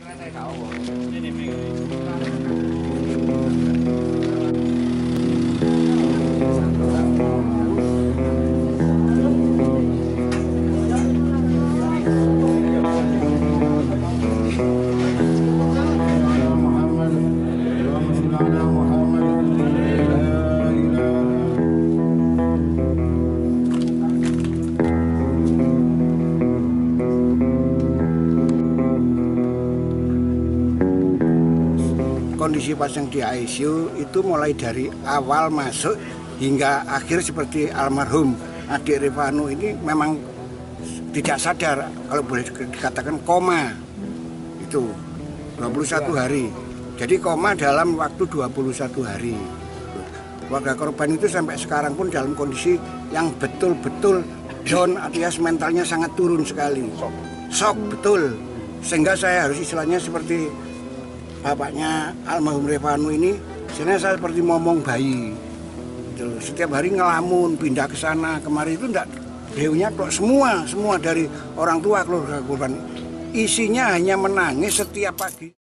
刚才在找我。Kondisi pasien di ICU itu mulai dari awal masuk hingga akhir seperti almarhum adik Revanu ini memang tidak sadar kalau boleh dikatakan koma. Itu 21 hari. Jadi koma dalam waktu 21 hari. Warga korban itu sampai sekarang pun dalam kondisi yang betul-betul down alias mentalnya sangat turun sekali. Shock betul. Sehingga saya harus istilahnya seperti bapaknya almarhum Revanu ini sebenarnya saya seperti ngomong bayi. Gitu setiap hari ngelamun pindah ke sana kemarin itu enggak deunya kok semua semua dari orang tua keluarga korban. Isinya hanya menangis setiap pagi